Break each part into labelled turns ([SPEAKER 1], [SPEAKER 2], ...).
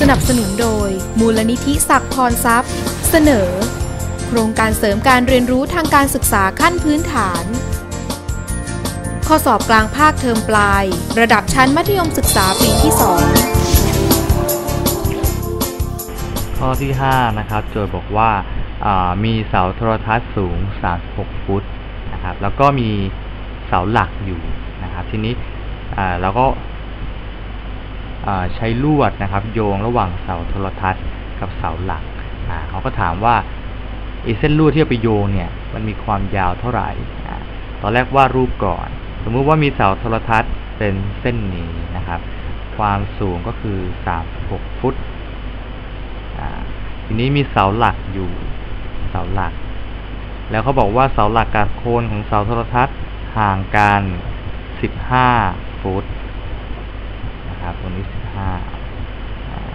[SPEAKER 1] สนับสนุนโดย มูลนิธิศักดิ์พรทรัพย์ เสนอ โครงการเสริมการเรียนรู้ทางการศึกษาขั้นพื้นฐาน ข้อสอบกลางภาคเทอมปลาย ระดับชั้นมัธยมศึกษาปีที่ 2
[SPEAKER 2] ข้อที่ 5 นะครับ โจทย์บอกว่าามีเสาโทรทัศน์สูง 36 ฟุตนะครับ แล้วก็มีเสาหลักอยู่นะครับ ทีนี้เราก็ ใช้ลวดนะครับ โยงระหว่างเสาโทรทัศน์กับเสาหลักเขาก็ถามว่าไอ้เส้นลวดที่เอาไปโยงเนี่ยมันมีความยาวเท่าไหร่ตอนแรกวาดรูปก่อน สมมุติว่ามีเสาโทรทัศน์เป็นเส้นนี้นะครับ ความสูงก็คือ36ฟุตทีนี้มีเสาหลักอยู่เสาหลัก แล้วเขาบอกว่าเสาหลักกับโคนของเสาโทรทัศน์ห่างกัน 15 ฟุตนะครับตรงนี้ 15อ่า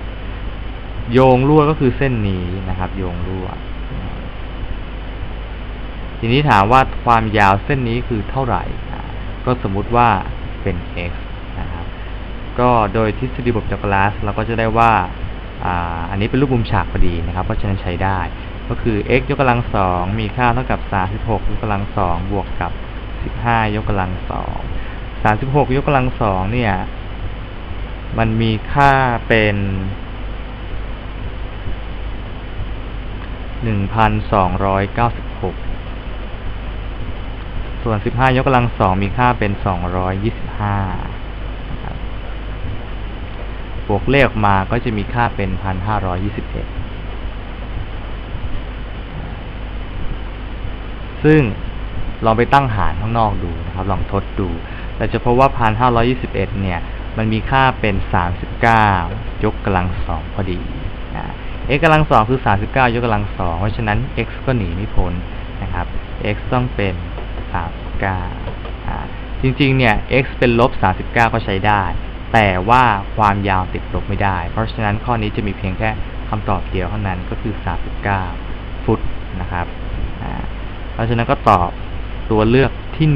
[SPEAKER 2] โยงลวก็คือเส้นนี้นะครับ โยงลวดอ่าทีนี้ถามว่าความยาวเส้นนี้คือเท่าไหร่ ก็สมมุติว่าเป็น x นะครับ ก็โดยทฤษฎีบทจักรลาสเราก็จะได้ว่าอ่าอันนี้เป็นรูปมุมฉากพอดีนะครับ เพราะฉะนั้นใช้ได้ ก็คือ x ยกกำลังสองมีค่าเท่ากับ 36 ยกกำลังสองบวกกับ 15 ยกกำลังสอง36 ยกกำลังสองเนี่ย มันมีค่าเป็น 1,296ส่วน15ยกกำลังสองมีค่าเป็น225นะครับบวกเลขออกมาก็จะมีค่าเป็น1,521ซึ่งลองไปตั้งหารข้างนอกดูนะครับ ลองทดดู เราจะพบว่า1,521เนี่ย มันมีค่าเป็น39ยกกำลังสองพอดีนะ x กำลังสองคือ 39 ยกกำลังสองเพราะฉะนั้น x ก็หนีไม่พ้นนะครับ x ต้องเป็น 39อ่าจริงๆ เนี่ย x เป็นลบ 39 ก็ใช้ได้ แต่ว่าความยาวติดลบไม่ได้ เพราะฉะนั้นข้อนี้จะมีเพียงแค่คำตอบเดียวเท่านั้นก็คือ 39 ฟุตนะครับ เพราะฉะนั้นก็ตอบตัวเลือกที่